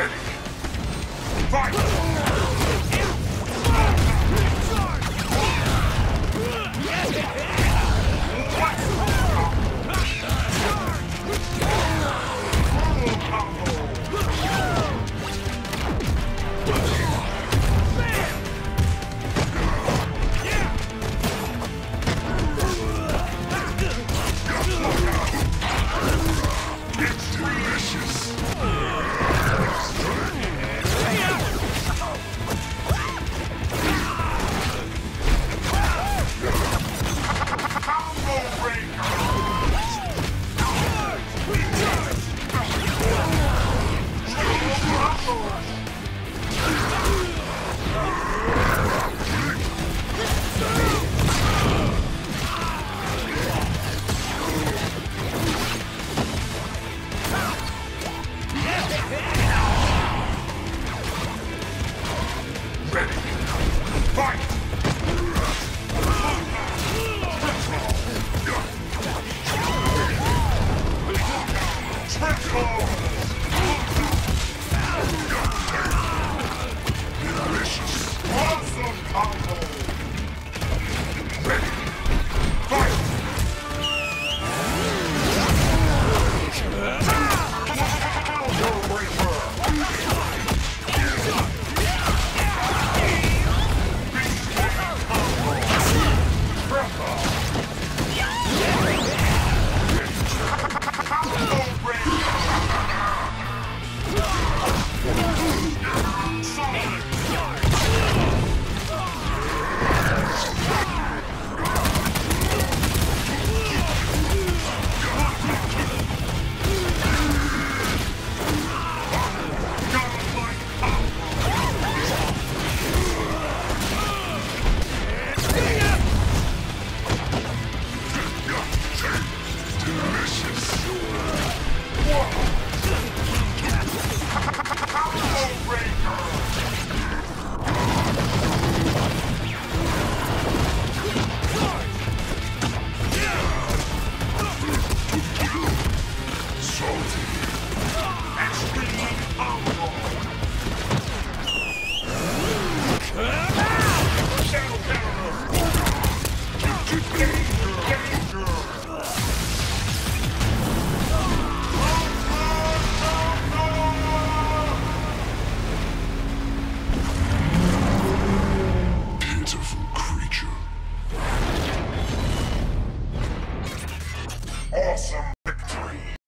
Ready. Fight! Delicious.